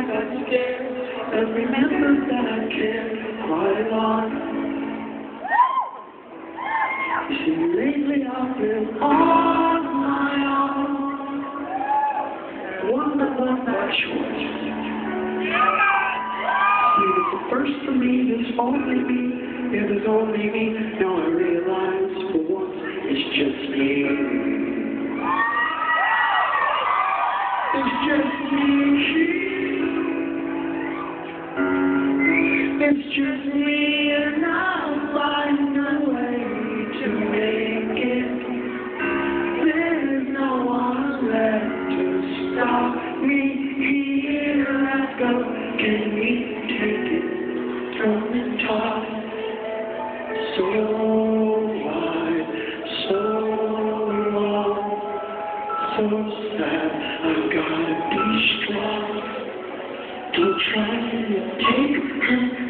I got scared and remembered that I cared quite a lot. See, lately I've been on my own. Wonder what my choice See, it's the first for me, there's only me, yeah, there's only me. Now I realize for once it's just me. Just me and I'll find a way to make it. There's no one left to stop me. Here I go. Can we take it from the top? So wide, so long, so sad. I've gotta be strong. Don't try to take her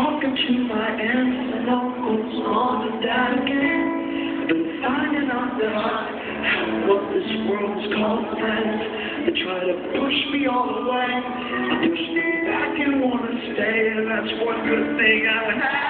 talking to my aunts and uncles, and dad again. Been finding out that I have what this world's called friends. They try to push me all away. I push me back and want to stay, and that's one good thing I have.